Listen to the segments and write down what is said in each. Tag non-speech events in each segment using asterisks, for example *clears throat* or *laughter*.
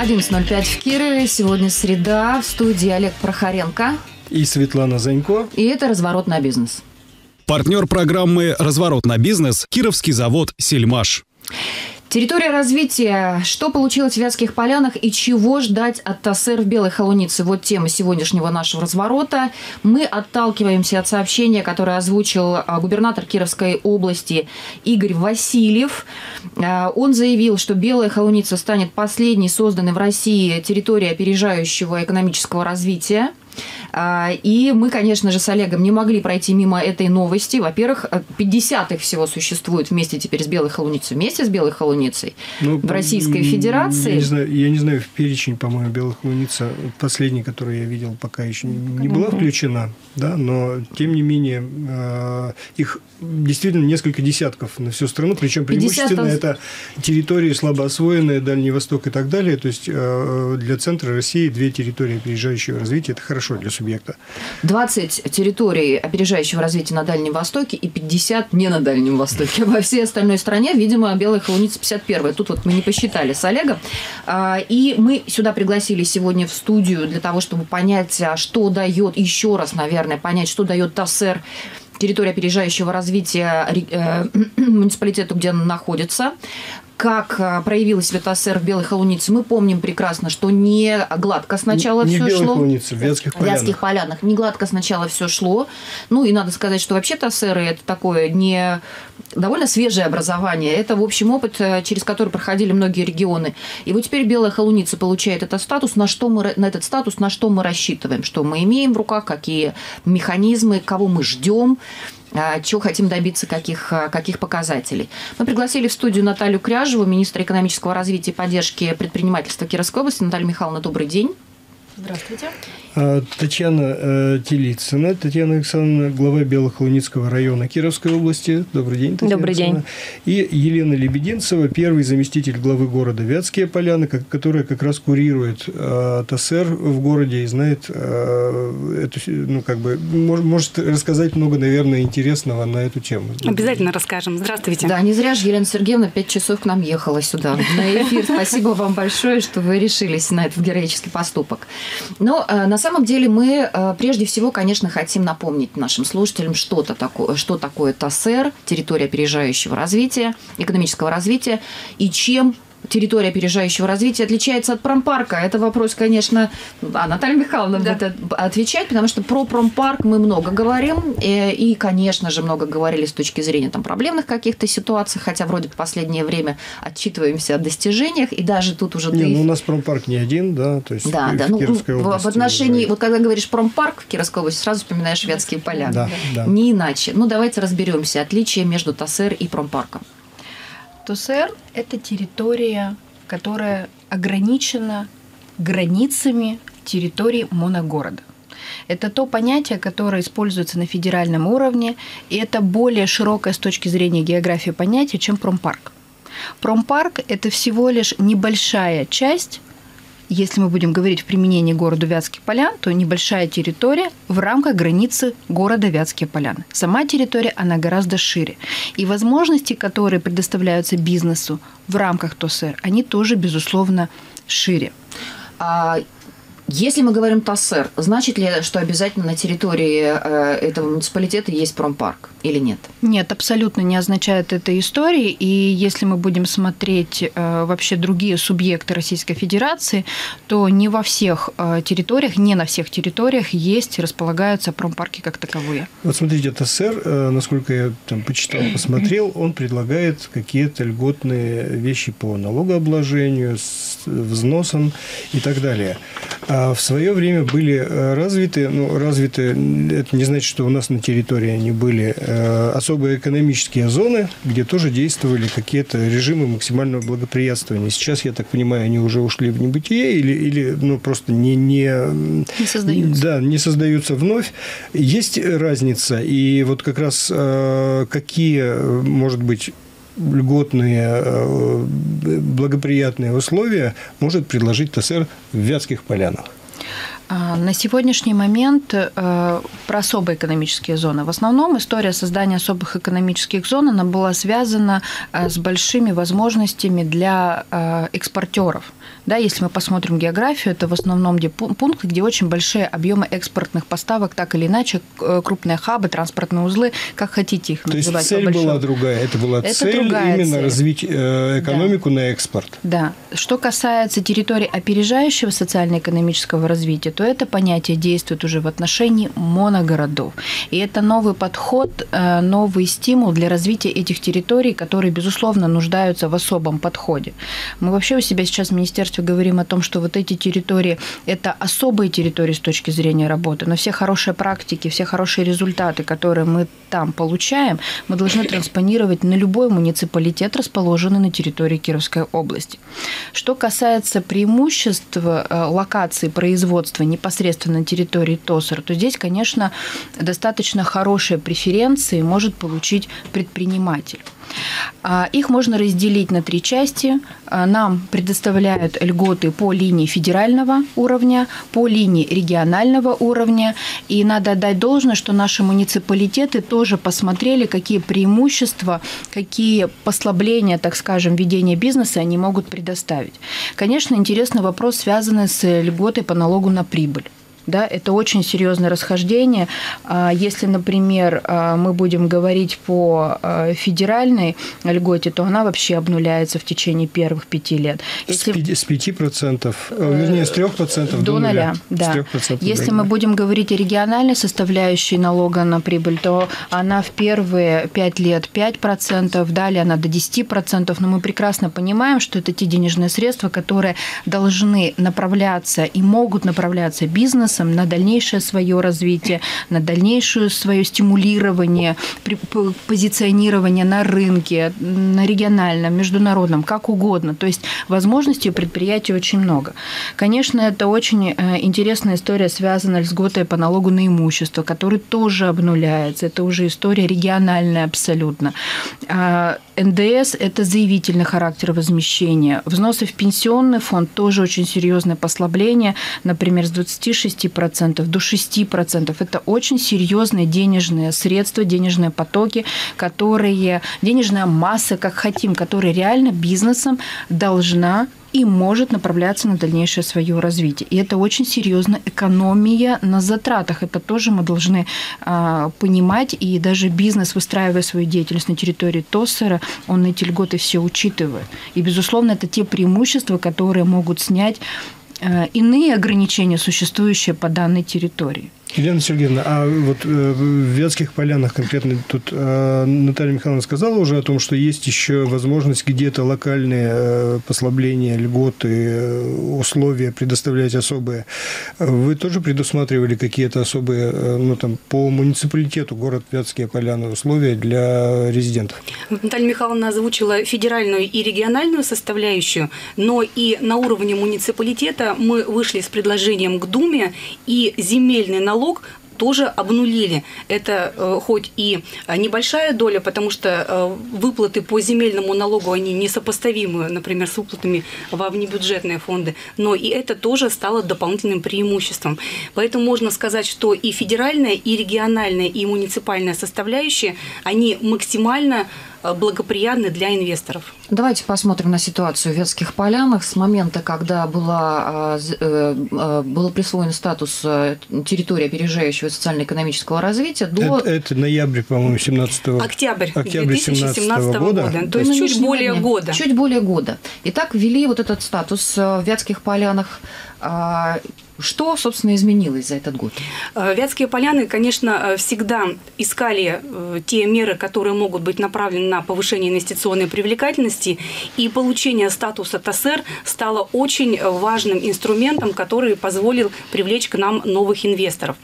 11.05 в Кирове. Сегодня среда. В студии Олег Прохоренко. И Светлана Занько. И это «Разворот на бизнес». Партнер программы «Разворот на бизнес» – Кировский завод «Сельмаш». Территория развития. Что получилось в Вятских полянах и чего ждать от ТАССР в Белой Холунице? Вот тема сегодняшнего нашего разворота. Мы отталкиваемся от сообщения, которое озвучил а, губернатор Кировской области Игорь Васильев. А, он заявил, что Белая Холуница станет последней созданной в России территорией опережающего экономического развития. А, и мы, конечно же, с Олегом не могли пройти мимо этой новости. Во-первых, 50 их всего существует вместе теперь с Белой Холуницей, вместе с Белой Холуницей ну, в Российской Федерации. Я не, знаю, я не знаю, в перечень, по-моему, Белая Холуница, последний, который я видел, пока еще не была включена, да, но тем не менее а, их действительно несколько десятков на всю страну, причем преимущественно 50... это территории слабо освоенные, Дальний Восток и так далее. То есть а, для центра России две территории опережающего развития – это хорошо для субъекта. 20 территорий опережающего развития на Дальнем Востоке и 50 не на Дальнем Востоке. Во всей остальной стране, видимо, Белая Холуница 51 Тут вот мы не посчитали с Олегом. А, и мы сюда пригласили сегодня в студию для того, чтобы понять, а что дает, еще раз, наверное, понять, что дает ТАССР территория опережающего развития э, *clears throat* муниципалитету, где она находится как а, проявилась Светосер в Белой Холунице, мы помним прекрасно, что не гладко сначала не все Белой шло. Холунице, в Вятских полянах. Вятских полянах. Не гладко сначала все шло. Ну и надо сказать, что вообще Тассеры это такое не довольно свежее образование. Это, в общем, опыт, э, через который проходили многие регионы. И вот теперь Белая Холуница получает этот статус, на, что мы, на этот статус, на что мы рассчитываем, что мы имеем в руках, какие механизмы, кого мы ждем. А, чего хотим добиться, каких, а, каких показателей. Мы пригласили в студию Наталью Кряжеву, министра экономического развития и поддержки предпринимательства Кировской области. Наталья Михайловна, добрый день. Здравствуйте. А, Татьяна э, Телицына, Татьяна Александровна, глава Белохолуницкого района Кировской области. Добрый день, Татьяна Добрый день. И Елена Лебединцева, первый заместитель главы города Вятские Поляны, которая как раз курирует э, ТСР в городе и знает э, эту, ну, как бы, может рассказать много, наверное, интересного на эту тему. Обязательно расскажем. Здравствуйте. Да, не зря же Елена Сергеевна пять часов к нам ехала сюда на эфир. *laughs* Спасибо вам большое, что вы решились на этот героический поступок. Но на самом деле мы э, прежде всего, конечно, хотим напомнить нашим слушателям что-то такое, что такое ТАСЭР, территория опережающего развития, экономического развития, и чем территория опережающего развития отличается от промпарка? Это вопрос, конечно, а Наталья Михайловна да. будет отвечать, потому что про промпарк мы много говорим, и, э, и, конечно же, много говорили с точки зрения там, проблемных каких-то ситуаций, хотя вроде в последнее время отчитываемся о достижениях, и даже тут уже... Не, ты... ну, у нас промпарк не один, да, то есть да, в да, ну, в, отношении, вот когда говоришь промпарк в Кировской области, сразу вспоминаешь шведские поля. Да, да. Не иначе. Ну, давайте разберемся. Отличие между ТАСЭР и промпарком. ТУСР – это территория, которая ограничена границами территории моногорода. Это то понятие, которое используется на федеральном уровне, и это более широкое с точки зрения географии понятие, чем промпарк. Промпарк – это всего лишь небольшая часть если мы будем говорить в применении города Вятских Полян, то небольшая территория в рамках границы города Вятские Поляны. Сама территория, она гораздо шире. И возможности, которые предоставляются бизнесу в рамках ТОСР, они тоже, безусловно, шире. Если мы говорим ТАССР, значит ли, что обязательно на территории э, этого муниципалитета есть промпарк или нет? Нет, абсолютно не означает этой истории. И если мы будем смотреть э, вообще другие субъекты Российской Федерации, то не во всех э, территориях, не на всех территориях есть, располагаются промпарки как таковые. Вот смотрите, ТСР, насколько я там почитал, посмотрел, он предлагает какие-то льготные вещи по налогообложению, с взносом и так далее. А в свое время были э, развиты, ну, развиты, это не значит, что у нас на территории они были, э, особые экономические зоны, где тоже действовали какие-то режимы максимального благоприятствования. Сейчас, я так понимаю, они уже ушли в небытие или, или ну, просто не, не, не создаются. Да, не создаются вновь. Есть разница, и вот как раз э, какие, может быть, льготные, э, благоприятные условия может предложить ТСР в Вятских полянах? А, на сегодняшний момент э, про особые экономические зоны. В основном история создания особых экономических зон она была связана э, с большими возможностями для э, экспортеров. Да, если мы посмотрим географию, это в основном где пункты, где очень большие объемы экспортных поставок, так или иначе, крупные хабы, транспортные узлы, как хотите их То называть. То есть цель была другая. Это была это цель именно цель. развить экономику да. на экспорт. Да. Что касается территории опережающего социально-экономического развития, то это понятие действует уже в отношении моногородов. И это новый подход, э, новый стимул для развития этих территорий, которые, безусловно, нуждаются в особом подходе. Мы вообще у себя сейчас в министерстве говорим о том, что вот эти территории – это особые территории с точки зрения работы, но все хорошие практики, все хорошие результаты, которые мы там получаем, мы должны транспонировать на любой муниципалитет, расположенный на территории Кировской области. Что касается преимуществ э, локации производства непосредственно на территории ТОСР, то здесь, конечно, достаточно хорошие преференции может получить предприниматель. А, их можно разделить на три части. А, нам предоставляют льготы по линии федерального уровня, по линии регионального уровня. И надо отдать должное, что наши муниципалитеты тоже посмотрели, какие преимущества, какие послабления, так скажем, ведения бизнеса они могут предоставить. Конечно, интересный вопрос, связанный с льготой по налогу на прибыль да, это очень серьезное расхождение. А, если, например, а, мы будем говорить по а, федеральной льготе, то она вообще обнуляется в течение первых пяти лет. Если... С 5%, э, вернее, с 3% до, до нуля. Да. Если мы будем говорить о региональной составляющей налога на прибыль, то она в первые пять лет 5%, далее она до 10%, но мы прекрасно понимаем, что это те денежные средства, которые должны направляться и могут направляться бизнесом бизнесом на дальнейшее свое развитие, на дальнейшее свое стимулирование, позиционирование на рынке, на региональном, международном, как угодно. То есть возможностей у предприятия очень много. Конечно, это очень э, интересная история, связанная с льготой по налогу на имущество, который тоже обнуляется. Это уже история региональная абсолютно. НДС – это заявительный характер возмещения. Взносы в пенсионный фонд тоже очень серьезное послабление, например, с 26 5% до 6%. Это очень серьезные денежные средства, денежные потоки, которые, денежная масса, как хотим, которые реально бизнесом должна и может направляться на дальнейшее свое развитие. И это очень серьезная экономия на затратах. Это тоже мы должны а, понимать. И даже бизнес, выстраивая свою деятельность на территории ТОССера, он эти льготы все учитывает. И, безусловно, это те преимущества, которые могут снять Э, иные ограничения, существующие по данной территории. Елена Сергеевна, а вот э, в Вятских полянах конкретно тут э, Наталья Михайловна сказала уже о том, что есть еще возможность где-то локальные э, послабления, льготы, условия предоставлять особые. Вы тоже предусматривали какие-то особые, ну там, по муниципалитету город Вятские поляны условия для резидентов? Наталья Михайловна озвучила федеральную и региональную составляющую, но и на уровне муниципалитета мы вышли с предложением к Думе и земельный налог налог тоже обнулили. Это э, хоть и небольшая доля, потому что э, выплаты по земельному налогу, они несопоставимы, например, с выплатами во внебюджетные фонды, но и это тоже стало дополнительным преимуществом. Поэтому можно сказать, что и федеральная, и региональная, и муниципальная составляющие, они максимально благоприятны для инвесторов. Давайте посмотрим на ситуацию в Ветских полянах с момента, когда была, э, э, был присвоен статус территории опережающего социально-экономического развития до... Это, это ноябрь, по-моему, 17 Октябрь, октябрь 2017 года. года. То есть чуть более года. Чуть более года. Итак, ввели вот этот статус в Вятских полянах. Что, собственно, изменилось за этот год? Э, Вятские поляны, конечно, э, всегда искали э, те меры, которые могут быть направлены на повышение инвестиционной привлекательности, и получение статуса ТСР стало очень важным инструментом, который позволил привлечь к нам новых инвесторов.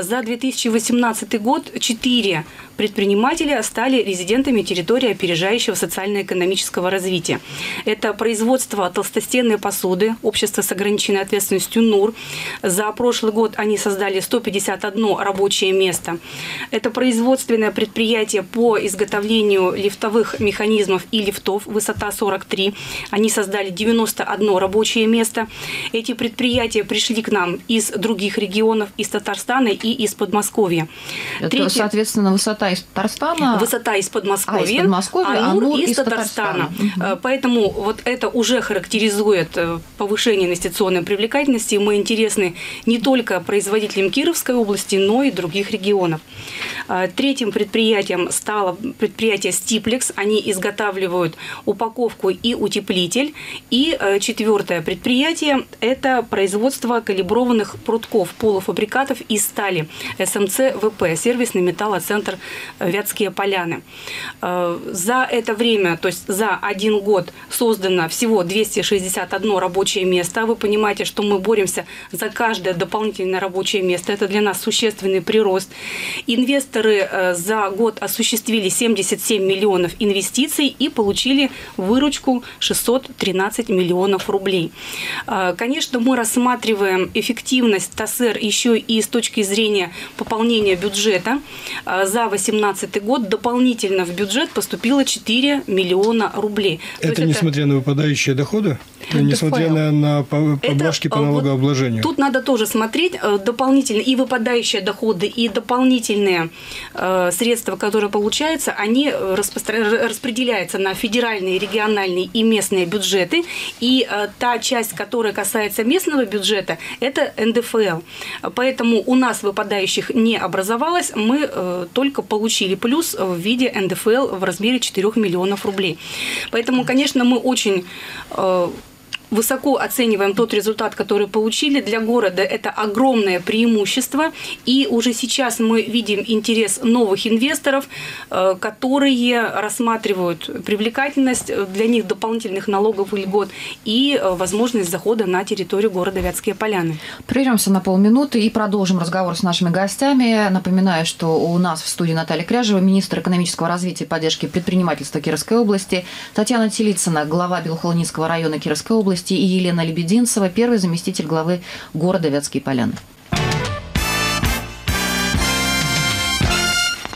За 2018 год четыре предпринимателя стали резидентами территории опережающего социально-экономического развития. Это производство толстостенной посуды, общество с ограниченной ответственностью НУР – За прошлый год они создали 151 рабочее место. Это производственное предприятие по изготовлению лифтовых механизмов и лифтов, высота 43. Они создали 91 рабочее место. Эти предприятия пришли к нам из других регионов, из Татарстана и из Подмосковья. Это, Третье... соответственно, высота из Татарстана. Высота из Подмосковья, а, из Подмосковья а, Амур из, из Татарстана. Татарстана. Угу. Поэтому вот это уже характеризует э, повышение инвестиционной привлекательности. Мы интересны не только производителям Кировской области, но и других регионов. Э, третьим предприятием стало предприятие Стиплекс. Они изготавливают упаковку и утеплитель. И четвертое предприятие – это производство калиброванных прутков, полуфабрикатов из стали. СМЦ ВП, сервисный металлоцентр Вятские поляны. Э, за это время, то есть за один год создано всего 261 рабочее место. Вы понимаете, что мы боремся за каждое дополнительное рабочее место. Это для нас существенный прирост. Инвесторы э, за год осуществили 77 миллионов инвестиций и получили выручку 613 миллионов рублей. Э, конечно, мы рассматриваем эффективность ТАСЭР еще и с точки зрения пополнения бюджета. За 2018 год дополнительно в бюджет поступило 4 миллиона рублей. Это несмотря это... на выпадающие доходы? Несмотря на, на поблажки по налогообложению. Вот тут надо тоже смотреть э, дополнительно и выпадающие доходы, и дополнительные э, средства, которые получаются, они распостро... распределяются на федеральные, региональные и местные бюджеты. И э, та часть, которая касается местного бюджета, это НДФЛ. Поэтому у нас выпадающих не образовалось, мы э, только получили плюс в виде НДФЛ в размере 4 миллионов рублей. Поэтому, конечно, мы очень э, высоко оцениваем тот результат, который получили. Для города это огромное преимущество. И уже сейчас мы видим интерес новых инвесторов, э, которые рассматривают привлекательность для них дополнительных налогов и льгот и э, возможность захода на территорию города Вятские Поляны. Прервемся на полминуты и продолжим разговор с нашими гостями. Напоминаю, что у нас в студии Наталья Кряжева, министр экономического развития и поддержки предпринимательства Кировской области, Татьяна Телицына, глава Белохолуницкого района Кировской области, области, и Елена Лебединцева, первый заместитель главы города Вятские Поляны.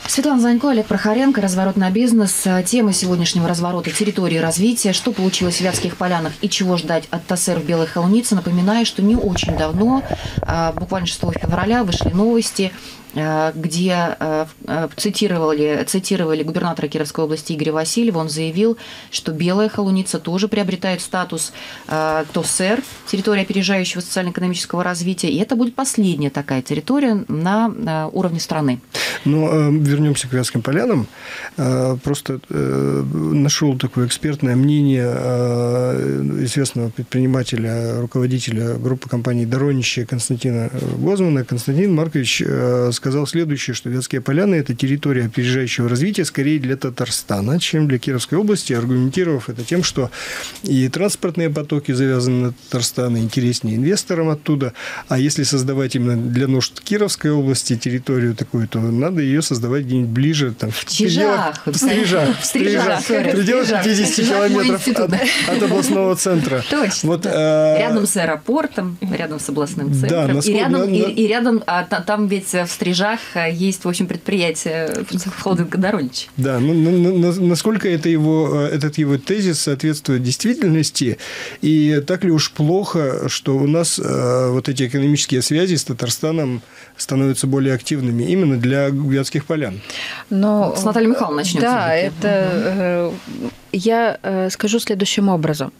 Светлана Занько, Олег Прохоренко, «Разворот на бизнес». Тема сегодняшнего разворота – территории развития. Что получилось в Вятских полянах и чего ждать от ТАССР в Белой Холунице. Напоминаю, что не очень давно, а, буквально 6 февраля, вышли новости где э, э, цитировали, цитировали губернатора Кировской области Игоря Васильева. Он заявил, что Белая Холуница тоже приобретает статус ТОСЭР, территория опережающего социально-экономического развития. И это будет последняя такая территория на уровне страны. Но вернемся к Вятским полянам. Просто нашел такое экспертное мнение известного предпринимателя, руководителя группы компаний «Доронище» Константина Гозмана. Константин Маркович сказал следующее, что Вятские поляны – это территория опережающего развития скорее для Татарстана, чем для Кировской области, аргументировав это тем, что и транспортные потоки завязаны на Татарстан, и интереснее инвесторам оттуда, а если создавать именно для нужд Кировской области территорию такую, то надо ее создавать где-нибудь ближе, там, в Чижах, в Стрижах, в Стрижах, в пределах 50 километров от, от областного центра. Точно. Вот, а... Рядом с аэропортом, рядом с областным центром. Да, и рядом, на... и, и рядом а, там ведь в Стрижах Стрижах э, есть, в общем, предприятие холдинга Доронич. Да, ну, насколько это его, э, этот его тезис соответствует действительности, и так ли уж плохо, что у нас э, вот эти экономические связи с Татарстаном становятся более активными именно для Вятских полян? Но, с Натальей Михайловной начнем. Да, это... Я скажу следующим образом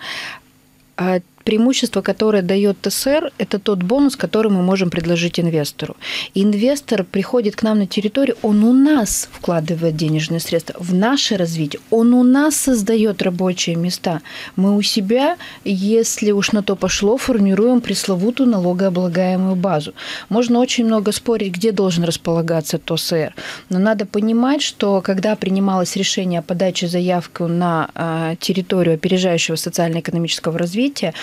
а преимущество, которое дает ТСР, это тот бонус, который мы можем предложить инвестору. инвестор приходит к нам на территорию, он у нас вкладывает денежные средства в наше развитие, он у нас создает рабочие места. Мы у себя, если уж на то пошло, формируем пресловутую налогооблагаемую базу. Можно очень много спорить, где должен располагаться ТОСР, но надо понимать, что когда принималось решение о подаче заявки на а, территорию опережающего социально-экономического развития,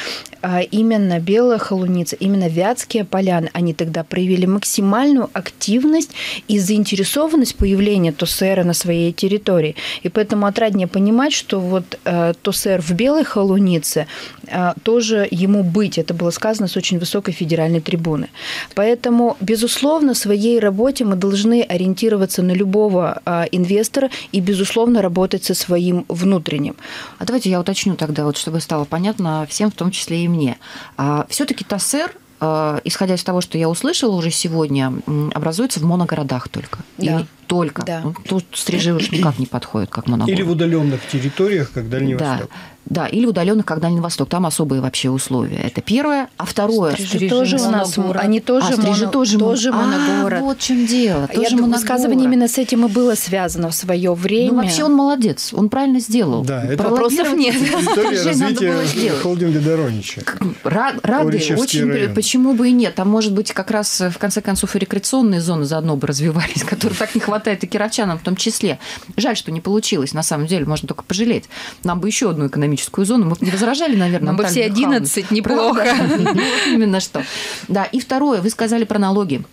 именно Белая Холуница, именно Вятские поляны, они тогда проявили максимальную активность и заинтересованность появления ТОСЭРа на своей территории. И поэтому отраднее понимать, что вот э, ТОСЭР в Белой Холунице э, тоже ему быть. Это было сказано с очень высокой федеральной трибуны. Поэтому, безусловно, в своей работе мы должны ориентироваться на любого э, инвестора и, безусловно, работать со своим внутренним. А давайте я уточню тогда, вот, чтобы стало понятно всем, в том числе и мне. А, Все-таки ТАСЭР а, исходя из того, что я услышала уже сегодня, образуется в моногородах только. Да. Или только. Да. Ну, тут стрижи уж никак не подходит, как моногород. Или в удаленных территориях, как Дальний да. Восток. Да, или в удаленных, как Дальний Восток. Там особые вообще условия. Это первое. А второе... Стрижи тоже у нас, моногород. они тоже, а, стрижи моно- тоже, тоже моно- моногород. А, вот в чем дело. Я Тоже думаю, моногород. высказывание именно с этим и было связано в свое время. Ну, вообще он молодец, он правильно сделал. Да, это Вопросов нет. *laughs* Было развития холдинга Доронича. Ра- Рады, очень, район. почему бы и нет. Там, может быть, как раз э, в конце концов и рекреационные зоны заодно бы развивались, *laughs* которых так не хватает и кировчанам в том числе. Жаль, что не получилось, на самом деле, можно только пожалеть. Нам бы еще одну экономическую зону, мы бы не возражали, наверное. Нам бы все Михайловна. 11 неплохо. *laughs* Именно что. Да, и второе, вы сказали про налоги.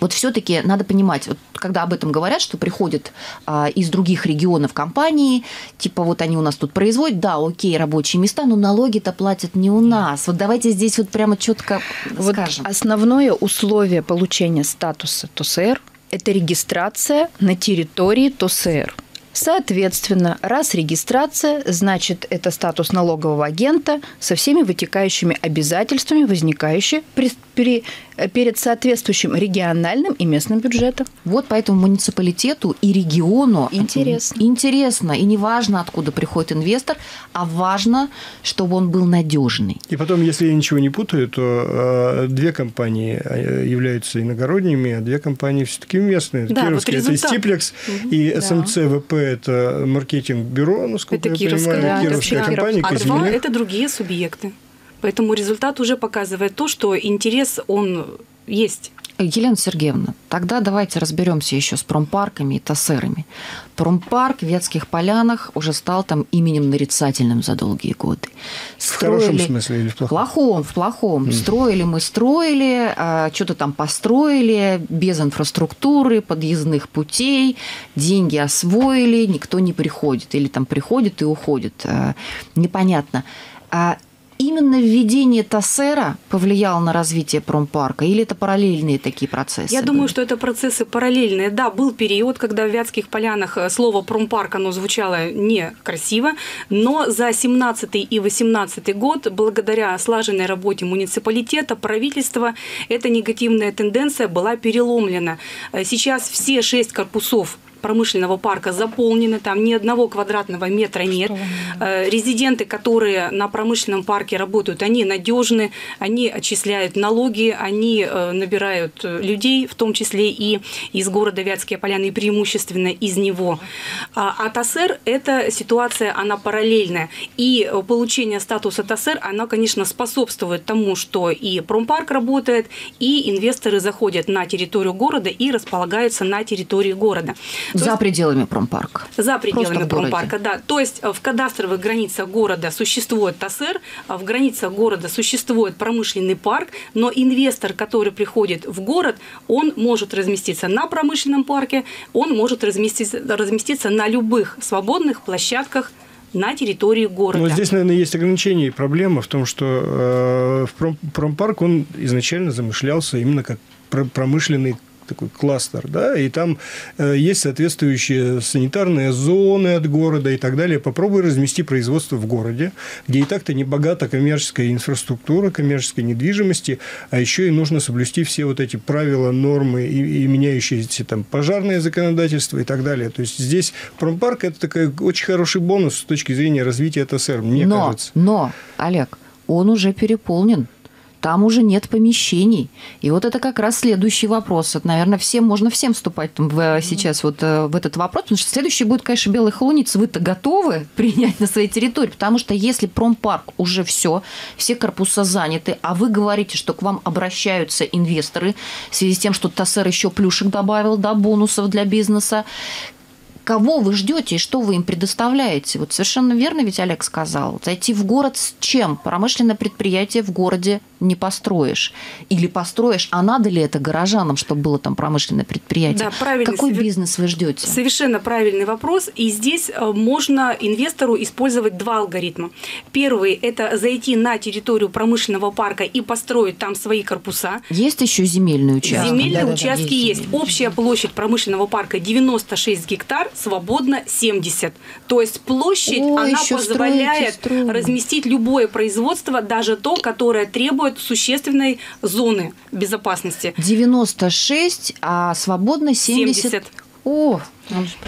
Вот все-таки надо понимать, вот когда об этом говорят, что приходят а, из других регионов компании, типа вот они у нас тут производят, да, окей, рабочие места, но налоги-то платят не у нас. Вот давайте здесь вот прямо четко Вот скажем. основное условие получения статуса ТОСР – это регистрация на территории ТОСР. Соответственно, раз регистрация, значит, это статус налогового агента со всеми вытекающими обязательствами, возникающими при, при- перед соответствующим региональным и местным бюджетом. Вот поэтому муниципалитету и региону Интересно. интересно, и не важно, откуда приходит инвестор, а важно, чтобы он был надежный. И потом, если я ничего не путаю, то э, две компании э, являются иногородними, а две компании все-таки местные. Да, Кировская вот это результат. Стиплекс, и Да. СМЦ ВП это маркетинг-бюро, насколько Это я Кировская, понимаю, да, Кировская это компания, А два это другие субъекты. Поэтому результат уже показывает то, что интерес, он есть. Елена Сергеевна, тогда давайте разберемся еще с промпарками и тассерами. Промпарк в Вятских полянах уже стал там именем нарицательным за долгие годы. В хорошем смысле или в В плохом? плохом, в плохом. Строили мы, строили, а, что-то там построили, без инфраструктуры, подъездных путей, деньги освоили, никто не приходит. Или там приходит и уходит. А, Непонятно. А Именно введение ТАССЕРа повлияло на развитие промпарка? Или это параллельные такие процессы? Я думаю, были? что это процессы параллельные. Да, был период, когда в Вятских полянах э, слово «промпарк» оно звучало некрасиво, но за 17 и 18 год, благодаря слаженной работе муниципалитета, правительства, эта негативная тенденция была переломлена. Э, Сейчас все шесть корпусов промышленного парка заполнены, там ни одного квадратного метра нет. Э, Резиденты, которые на промышленном парке работают, они надежны, они отчисляют налоги, они э, набирают э, людей, в том числе и из города Вятские Поляны, и преимущественно из него. А а ТАСЭР – это ситуация, она параллельная. И получение статуса ТАСЭР, она, конечно, способствует тому, что и промпарк работает, и инвесторы заходят на территорию города и располагаются на территории города. То За есть- пределами промпарка. за пределами промпарка, да. То есть э, в кадастровых границах города существует ТАСЭР, а в границах города существует промышленный парк, но инвестор, который приходит в город, он может разместиться на промышленном парке, он может разместиться, разместиться на любых свободных площадках на территории города. Но здесь, наверное, есть ограничение и проблема в том, что э, в пром- промпарк он изначально замышлялся именно как пр- промышленный такой кластер, да, и там э, есть соответствующие санитарные зоны от города и так далее. Попробуй размести производство в городе, где и так-то не богата коммерческая инфраструктура, коммерческой недвижимости, а еще и нужно соблюсти все вот эти правила, нормы и, и меняющиеся там пожарное законодательство и так далее. То есть здесь промпарк это такой очень хороший бонус с точки зрения развития ТСР, мне но, кажется. но, Олег, он уже переполнен. Там уже нет помещений. И вот это как раз следующий вопрос. Это, наверное, всем, можно всем вступать в, сейчас вот э, в этот вопрос, потому что следующий будет, конечно, белый холуниц. Вы-то готовы принять на своей территории? Потому что если промпарк уже все, все корпуса заняты, а вы говорите, что к вам обращаются инвесторы в связи с тем, что ТАССЕР еще плюшек добавил, да, бонусов для бизнеса, кого вы ждете и что вы им предоставляете. Вот совершенно верно ведь Олег сказал. Зайти в город с чем? Промышленное предприятие в городе не построишь. Или построишь, а надо ли это горожанам, чтобы было там промышленное предприятие? Да, правильно. Какой бизнес вы ждете? Совершенно правильный вопрос. И здесь э, можно инвестору использовать два алгоритма. Первый – это зайти на территорию промышленного парка и построить там свои корпуса. Есть еще земельные участки? Земельные да, участки да, есть. есть. Общая площадь промышленного парка 96 гектар, свободно 70. То есть площадь, О, она позволяет строите, разместить любое производство, даже то, которое требует существенной зоны безопасности. 96, а свободно 70. 70. О,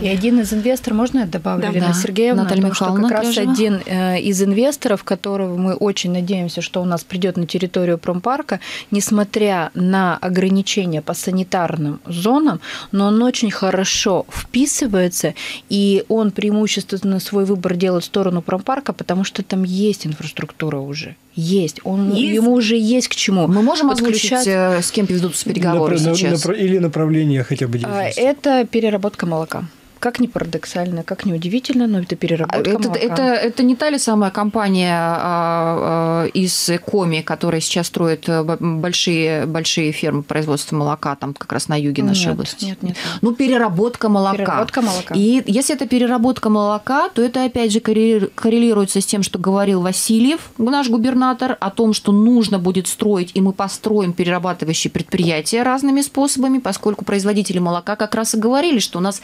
и один из инвесторов, можно я добавлю, да, Елена да. Сергеевна, Наталья том, что как раз один э, из инвесторов, которого мы очень надеемся, что у нас придет на территорию промпарка, несмотря на ограничения по санитарным зонам, но он очень хорошо вписывается, и он преимущественно свой выбор делает в сторону промпарка, потому что там есть инфраструктура уже есть. Он, есть. Ему уже есть к чему. Мы можем подключать, озвучить, э, с кем ведутся переговоры Напра- сейчас? Напра- или направление хотя бы а, деятельности? Это переработка молока. Как ни парадоксально, как ни удивительно, но это переработка это, молока. Это, это не та ли самая компания а, а, из Коми, которая сейчас строит э, большие, большие фермы производства молока, там как раз на юге нашей нет, области? Нет, нет. Ну, переработка молока. Переработка молока. И если это переработка молока, то это опять же коррелируется с тем, что говорил Васильев, наш губернатор, о том, что нужно будет строить, и мы построим перерабатывающие предприятия разными способами, поскольку производители молока как раз и говорили, что у нас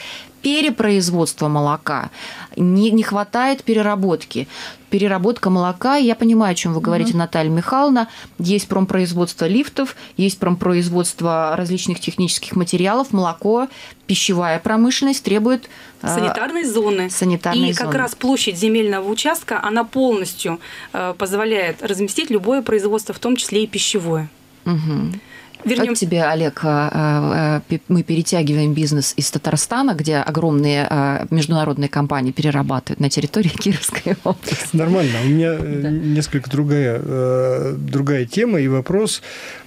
перепроизводства молока, не, не хватает переработки. Переработка молока, я понимаю, о чем вы говорите, угу. Наталья Михайловна, есть промпроизводство лифтов, есть промпроизводство различных технических материалов, молоко, пищевая промышленность требует а, санитарной зоны. Санитарной и зоны. как раз площадь земельного участка, она полностью э, позволяет разместить любое производство, в том числе и пищевое. Угу. Вернем... Как тебе, Олег, а, а, мы перетягиваем бизнес из Татарстана, где огромные а, международные компании перерабатывают на территории *laughs* Кировской области? Нормально. У меня э, да. несколько другая, э, другая тема и вопрос.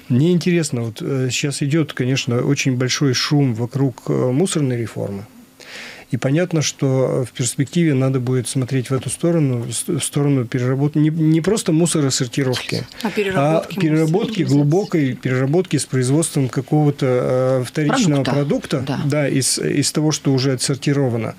Мне интересно, вот э, сейчас идет, конечно, очень большой шум вокруг мусорной реформы. И понятно, что в перспективе надо будет смотреть в эту сторону, в сторону переработки, не, не просто мусоросортировки, а переработки, а переработки глубокой переработки с производством какого-то э, вторичного продукта, продукта да. Да, из, из того, что уже отсортировано.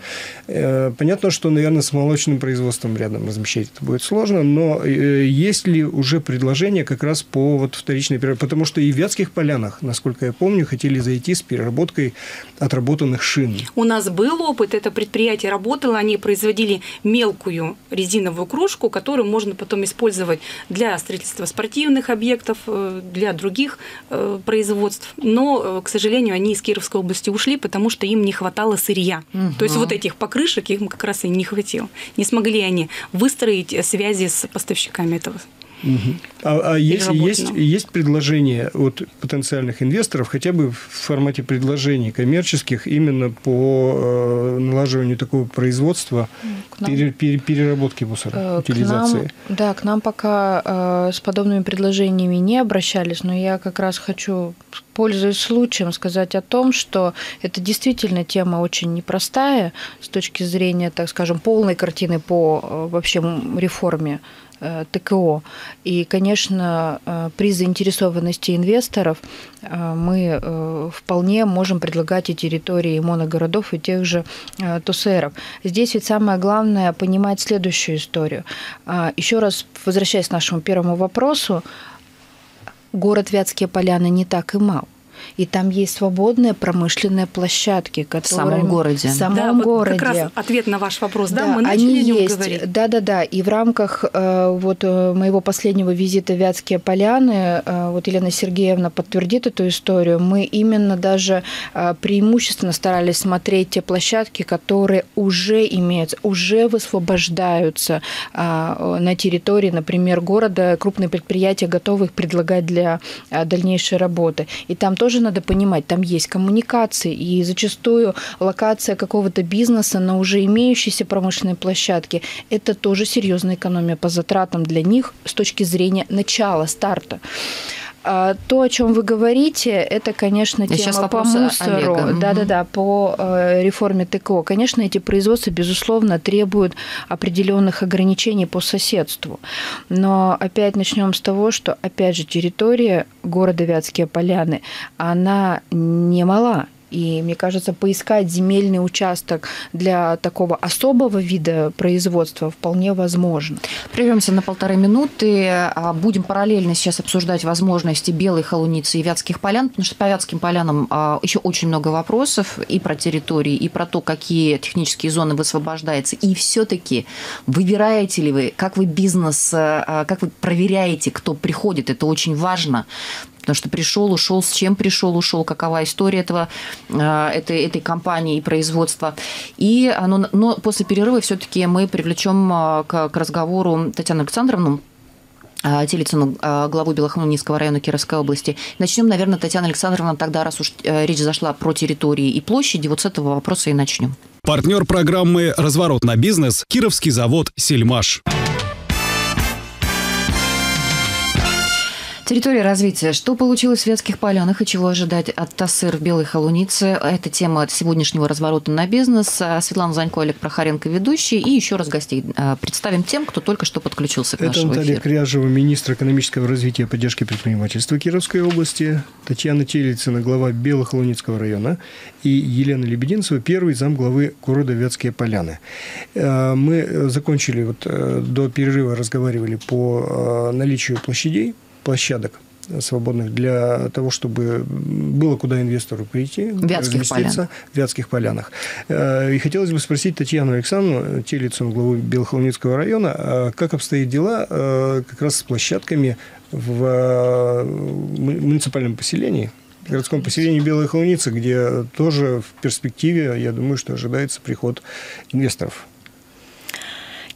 Э, понятно, что, наверное, с молочным производством рядом размещать это будет сложно, но э, есть ли уже предложение как раз по вот вторичной переработке? Потому что и в Вятских полянах, насколько я помню, хотели зайти с переработкой отработанных шин. У нас был опыт опыт. Это предприятие работало, они производили мелкую резиновую кружку, которую можно потом использовать для строительства спортивных объектов, э, для других э, производств. Но, э, к сожалению, они из Кировской области ушли, потому что им не хватало сырья. Угу. То есть вот этих покрышек им как раз и не хватило. Не смогли они выстроить связи с поставщиками этого Угу. А, а есть, есть, есть предложение от потенциальных инвесторов, хотя бы в формате предложений коммерческих, именно по э, налаживанию такого производства, нам, пере, пере, переработки мусора, э, утилизации? Нам, да, к нам пока э, с подобными предложениями не обращались, но я как раз хочу, пользуясь случаем, сказать о том, что это действительно тема очень непростая с точки зрения, так скажем, полной картины по э, вообще реформе ТКО. И, конечно, э, при заинтересованности инвесторов э, мы вполне можем предлагать и территории моногородов, и тех же ТУСРов. Здесь ведь самое главное понимать следующую историю. Еще раз возвращаясь к нашему первому вопросу, город Вятские поляны не так и мал и там есть свободные промышленные площадки, которые... В самом городе. В самом да, городе. Вот как раз ответ на ваш вопрос, да, да мы начали они о нем есть. говорить. Да, да, да. И в рамках э, вот э, моего последнего визита в Вятские поляны, э, вот Елена Сергеевна подтвердит эту историю, мы именно даже преимущественно старались смотреть те площадки, которые уже имеются, уже высвобождаются на территории, например, города, крупные предприятия готовы их предлагать для дальнейшей работы. И там тоже надо понимать, там есть коммуникации, и зачастую локация какого-то бизнеса на уже имеющейся промышленной площадке – это тоже серьезная экономия по затратам для них с точки зрения начала, старта. А, то, о чем вы говорите, это, конечно, Я тема по мусору. Да-да-да, по э, реформе ТКО. Конечно, эти производства, безусловно, требуют определенных ограничений по соседству. Но опять начнем с того, что, опять же, территория города Вятские Поляны, она не мала. И, мне кажется, поискать земельный участок для такого особого вида производства вполне возможно. Прервемся на полторы минуты. А, будем параллельно сейчас обсуждать возможности белой холуницы и вятских полян, потому что по вятским полянам а, еще очень много вопросов и про территории, и про то, какие технические зоны высвобождаются. И все-таки выбираете ли вы, как вы бизнес, а, как вы проверяете, кто приходит, это очень важно потому что пришел, ушел, с чем пришел, ушел, какова история этого, э, этой, этой компании и производства. И, но, но после перерыва все-таки мы привлечем э, к, к разговору Татьяну Александровну, э, Телицыну, главу Белохмунинского района Кировской области. Начнем, наверное, Татьяна Александровна, тогда, раз уж речь зашла про территории и площади, вот с этого вопроса и начнем. Партнер программы «Разворот на бизнес» – Кировский завод «Сельмаш». Территория развития. Что получилось в Вятских полянах и чего ожидать от ТАССР в Белой Холунице? Это тема сегодняшнего разворота на бизнес. А, Светлана Занько, Олег Прохоренко, ведущий. И еще раз гостей а, представим тем, кто только что подключился к Это нашему Наталья эфиру. Кряжева, министр экономического развития и поддержки предпринимательства Кировской области, Татьяна Телицына, глава Белохолуницкого района, и Елена Лебединцева, первый зам главы города Вятские поляны. А, мы закончили, вот э, до перерыва разговаривали по наличию площадей площадок свободных для того, чтобы было куда инвестору прийти, Вятских разместиться полян. в Вятских полянах. Э, и хотелось бы спросить Татьяну Александровну, Телицыну, главу Белохолуницкого района, а как обстоят дела э, как раз с площадками в э, муниципальном поселении, городском поселении Белая Холуница, где тоже в перспективе, я думаю, что ожидается приход инвесторов.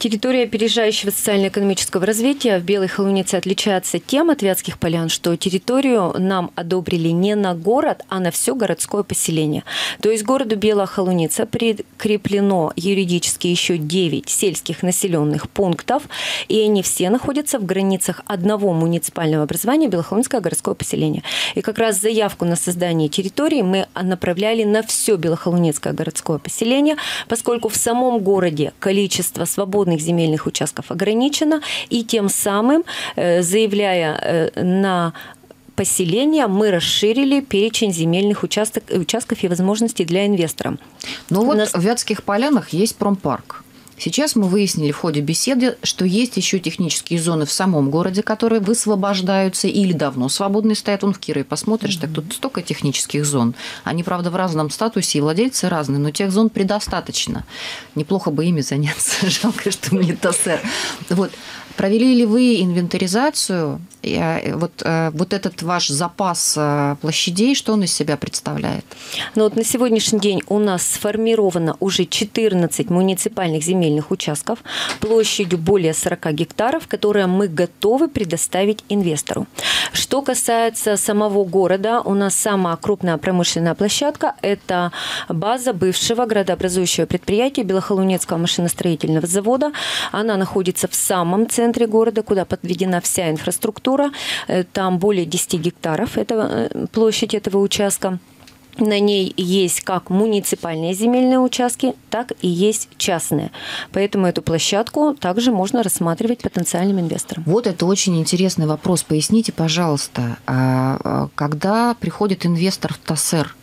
Территория опережающего социально-экономического развития в Белой Холунице отличается тем от Вятских полян, что территорию нам одобрили не на город, а на все городское поселение. То есть городу Белая Холуница прикреплено юридически еще 9 сельских населенных пунктов, и они все находятся в границах одного муниципального образования Белохолунское городское поселение. И как раз заявку на создание территории мы направляли на все Белохолуницкое городское поселение, поскольку в самом городе количество свободных свободных земельных участков ограничено, и тем самым, э, заявляя э, на поселения мы расширили перечень земельных участок, участков и возможностей для инвестора. Ну вот нас... в Вятских полянах есть промпарк. Сейчас мы выяснили в ходе беседы, что есть еще технические зоны в самом городе, которые высвобождаются или давно свободные стоят. Он в Кирове посмотришь, mm-hmm. так тут столько технических зон. Они, правда, в разном статусе и владельцы разные, но тех зон предостаточно. Неплохо бы ими заняться. *laughs* Жалко, что мне ТСР. Вот. Провели ли вы инвентаризацию? Э, вот, э, вот этот ваш запас э, площадей, что он из себя представляет? Ну вот на сегодняшний день у нас сформировано уже 14 муниципальных земельных участков площадью более 40 гектаров, которые мы готовы предоставить инвестору. Что касается самого города, у нас самая крупная промышленная площадка – это база бывшего градообразующего предприятия Белохолунецкого машиностроительного завода. Она находится в самом центре центре города, куда подведена вся инфраструктура. Э, там более 10 гектаров этого, э, площадь этого участка. На ней есть как муниципальные земельные участки, так и есть частные. Поэтому эту площадку также можно рассматривать потенциальным инвесторам. Вот это очень интересный вопрос. Поясните, пожалуйста, а, а, когда приходит инвестор в ТАСЭР,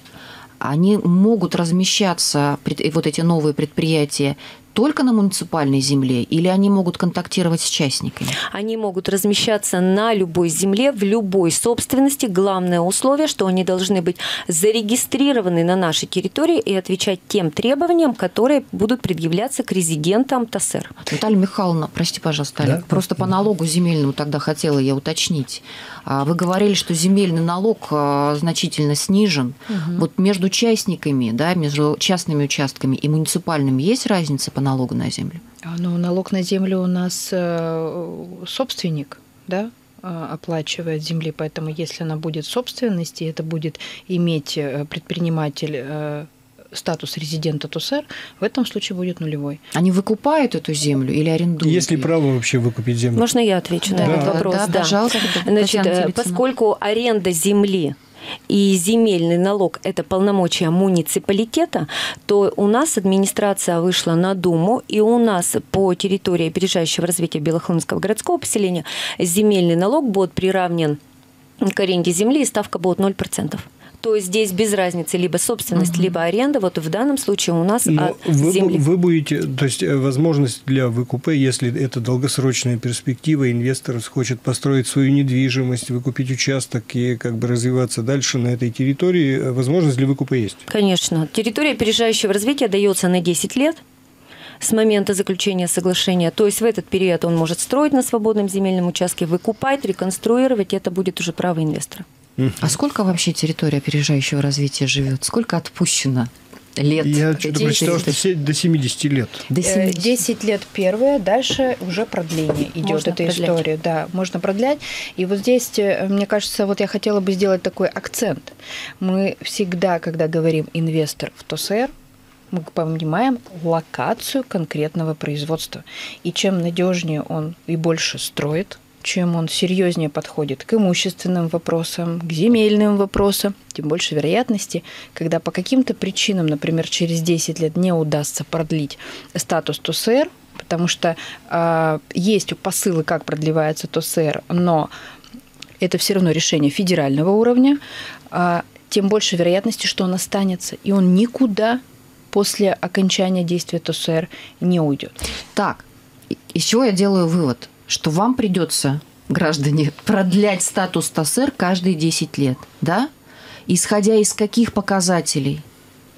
они могут размещаться, вот эти новые предприятия, только на муниципальной земле или они могут контактировать с частниками? Они могут размещаться на любой земле, в любой собственности. Главное условие, что они должны быть зарегистрированы на нашей территории и отвечать тем требованиям, которые будут предъявляться к резидентам ТАСЭР. Наталья Михайловна, прости, пожалуйста, Олег, да? просто по налогу земельному тогда хотела я уточнить. А, вы говорили, что земельный налог а, значительно снижен. Угу. Вот между частниками, да, между частными участками и муниципальными есть разница по налогу на землю? А, ну, налог на землю у нас э, собственник, да, оплачивает земли, поэтому если она будет в собственности, это будет иметь э, предприниматель э, статус резидента ТУСР, в этом случае будет нулевой. Они выкупают эту землю или арендуют? Есть ли ее? право вообще выкупить землю? Можно я отвечу Да. на этот Да, вопрос? да, пожалуйста, Значит, э, поскольку аренда земли и земельный налог – это полномочия муниципалитета, то у нас администрация вышла на Думу, и у нас по территории опережающего развития Белохолунского городского поселения земельный налог будет приравнен к аренде земли, и ставка будет 0%. То есть здесь без разницы либо собственность, либо аренда. Вот в данном случае у нас Но от вы, земли. вы будете, то есть э, возможность для выкупа, если это долгосрочная перспектива, инвестор хочет построить свою недвижимость, выкупить участок и как бы развиваться дальше на этой территории, э, возможность для выкупа есть. Конечно. Территория опережающего развития дается на 10 лет с момента заключения соглашения. То есть в этот период он может строить на свободном земельном участке, выкупать, реконструировать, это будет уже право инвестора. А сколько вообще территория опережающего развития живет? Сколько отпущено лет? Я что-то прочитал, что все до 70 лет. До Э, 70. 10 лет первое, дальше уже продление идет Можно этой продлять. истории. Да, можно продлять. И вот здесь, э, мне кажется, вот я хотела бы сделать такой акцент. Мы всегда, когда говорим инвестор в ТОСР, мы понимаем локацию конкретного производства. И чем надежнее он и больше строит, чем он серьезнее подходит к имущественным вопросам, к земельным вопросам, тем больше вероятности, когда по каким-то причинам, например, через 10 лет не удастся продлить статус ТОСР, потому что э, есть посылы, как продлевается ТОСР, но это все равно решение федерального уровня, а, тем больше вероятности, что он останется, и он никуда после окончания действия ТОСР не уйдет. Так, чего я делаю вывод? Что вам придется, граждане, продлять статус ТАСР каждые 10 лет, да? Исходя из каких показателей?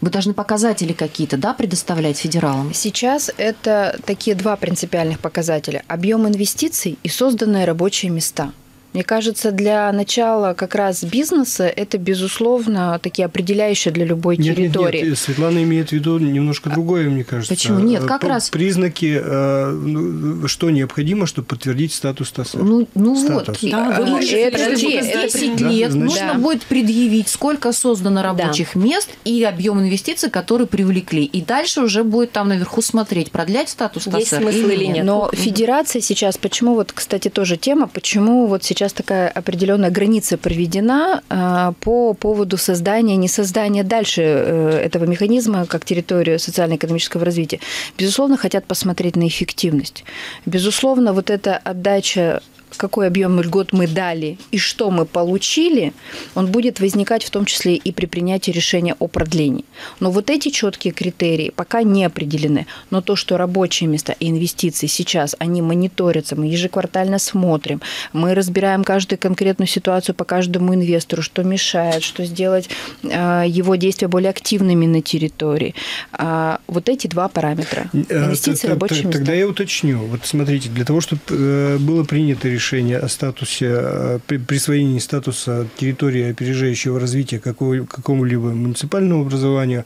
Вы должны показатели какие-то, да, предоставлять федералам? Сейчас это такие два принципиальных показателя. Объем инвестиций и созданные рабочие места. Мне кажется, для начала как раз бизнеса это, безусловно, такие определяющие для любой Нет, нет, территории. нет, Светлана имеет в виду немножко другое, мне кажется. Почему? Нет, как П- раз- Признаки, э, ну, что необходимо, чтобы подтвердить статус ТАСР. Ну, ну вот. Статус. Да, Вы можете, это подожди, это 10 при- лет Да, значит- нужно Да. будет предъявить, сколько создано рабочих мест и объем инвестиций, которые привлекли. И дальше уже будет там наверху смотреть, продлять статус Есть ТАСР смысл или нет? Но федерация сейчас, почему вот, кстати, тоже тема, почему вот сейчас такая определенная граница проведена а, по поводу создания, не создания дальше э, этого механизма как территорию социально-экономического развития. Безусловно, хотят посмотреть на эффективность. Безусловно, вот эта отдача какой объем льгот мы дали и что мы получили, он будет возникать в том числе и при принятии решения о продлении. Но вот эти четкие критерии пока не определены. Но то, что рабочие места и инвестиции сейчас, они мониторятся, мы ежеквартально смотрим, мы разбираем каждую конкретную ситуацию по каждому инвестору, что мешает, что сделать э, его действия более активными на территории. А вот эти два параметра. Э, Инвестиции, рабочие места. Тогда я уточню. Вот смотрите, для того, чтобы э, было принято решение о статусе, э, при- присвоении статуса территории опережающего развития какого- какому-либо муниципальному образованию,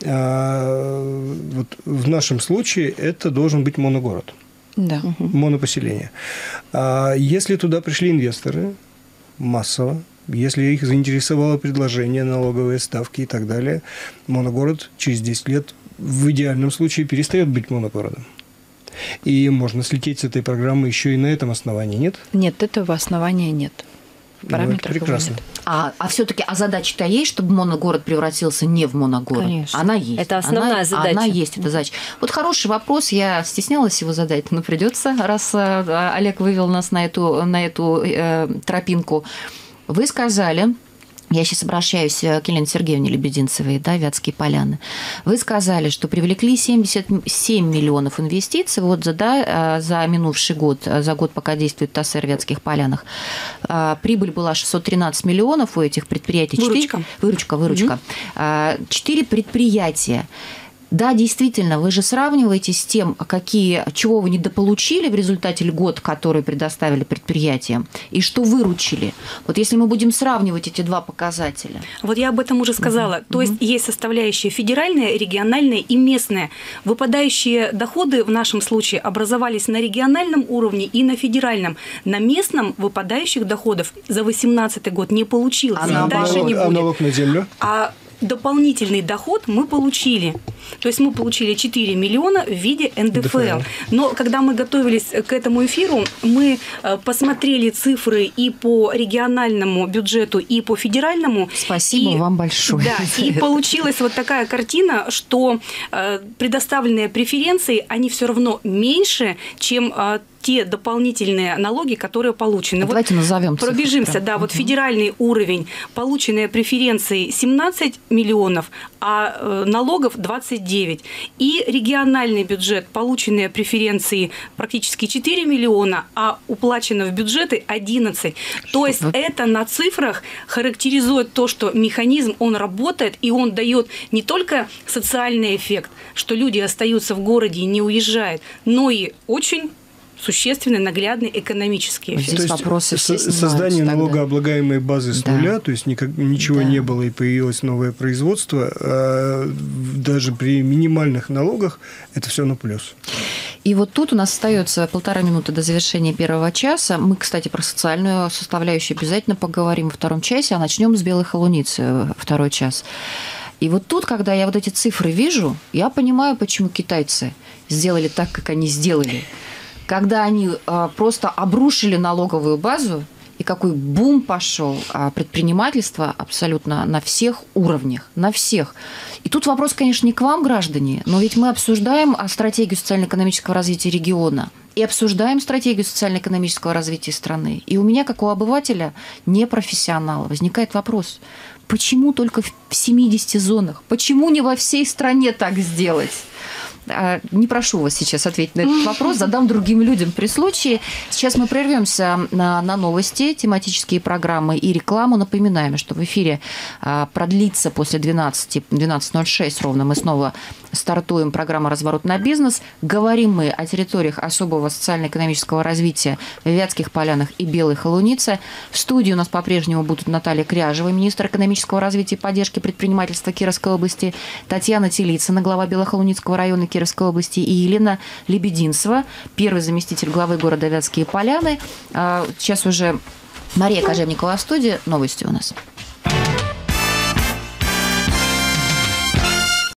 э, вот в нашем случае это должен быть моногород, Да. монопоселение. А Если туда пришли инвесторы массово, если их заинтересовало предложение, налоговые ставки и так далее, моногород через 10 лет в идеальном случае перестает быть моногородом. И можно слететь с этой программы еще и на этом основании, нет? Нет, этого основания нет. Ну, Параметров его прекрасно. нет. А, а все-таки, а задача-то есть, чтобы моногород превратился не в моногород? Конечно. Она есть. Это основная Она- задача. Она есть, эта задача. Вот хороший вопрос, я стеснялась его задать, но придется, раз э, Олег вывел нас на эту, на эту э, тропинку. Вы сказали, я сейчас обращаюсь э, к Елене Сергеевне Лебединцевой, да, Вятские поляны. Вы сказали, что привлекли 77 миллионов инвестиций вот за, да, э, за минувший год, э, за год, пока действует ТАССР в Вятских полянах. Прибыль была 613 миллионов у этих предприятий. Выручка. Выручка, выручка. А, Четыре предприятия. Да, действительно, вы же сравниваете с тем, какие, чего вы недополучили в результате льгот, которые предоставили предприятиям, и что выручили. Вот если мы будем сравнивать эти два показателя. Вот я об этом уже сказала. То есть есть составляющие федеральная, региональная и местная. Выпадающие доходы в нашем случае образовались на региональном уровне и на федеральном. На местном выпадающих доходов за 2018 год не получилось. А наоборот? дальше не а будет. налог на землю? А дополнительный доход мы получили. То есть мы получили 4 миллиона в виде НДФЛ. НДФЛ. Но когда мы готовились к этому эфиру, мы э, посмотрели цифры и по региональному бюджету, и по федеральному. Спасибо и, вам большое. Да, и получилась вот такая картина, что э, предоставленные преференции, они все равно меньше, чем э, те дополнительные налоги, которые получены. Давайте вот назовем. Пробежимся, цифры. да, вот федеральный уровень, полученные преференции 17 миллионов, а налогов 29. И региональный бюджет, полученные преференции практически 4 миллиона, а уплачено в бюджеты 11. Что? То есть это на цифрах характеризует то, что механизм, он работает, и он дает не только социальный эффект, что люди остаются в городе и не уезжают, но и очень существенный, наглядный экономический эффект. Здесь вопросы все создание тогда. налогооблагаемой базы с да. нуля, то есть никак, ничего да. не было и появилось новое производство, а даже при минимальных налогах это все на плюс. И вот тут у нас остается полтора минуты до завершения первого часа. Мы, кстати, про социальную составляющую обязательно поговорим во втором часе, а начнем с белой холуницы э, второй час. И вот тут, когда я вот эти цифры вижу, я понимаю, почему китайцы сделали так, как они сделали когда они а, просто обрушили налоговую базу, и какой бум пошел а, предпринимательства абсолютно на всех уровнях, на всех. И тут вопрос, конечно, не к вам, граждане, но ведь мы обсуждаем стратегию социально-экономического развития региона и обсуждаем стратегию социально-экономического развития страны. И у меня, как у обывателя, не профессионала, возникает вопрос, почему только в 70 зонах? Почему не во всей стране так сделать? А, не прошу вас сейчас ответить на этот *laughs* вопрос, задам другим людям при случае. Сейчас мы прервемся на, на новости, тематические программы и рекламу. Напоминаем, что в эфире а, продлится после 12, 12.06 ровно. Мы снова стартуем программу «Разворот на бизнес». Говорим мы о территориях особого социально-экономического развития в Вятских полянах и Белой Холунице. В студии у нас по-прежнему будут Наталья Кряжева, министр экономического развития и поддержки предпринимательства Кировской области, Татьяна Телицына, глава Белохолуницкого района Кировской области, и Елена Лебединцева, первый заместитель главы города Вятские Поляны. А, сейчас уже Мария Кожевникова в студии. Новости у нас.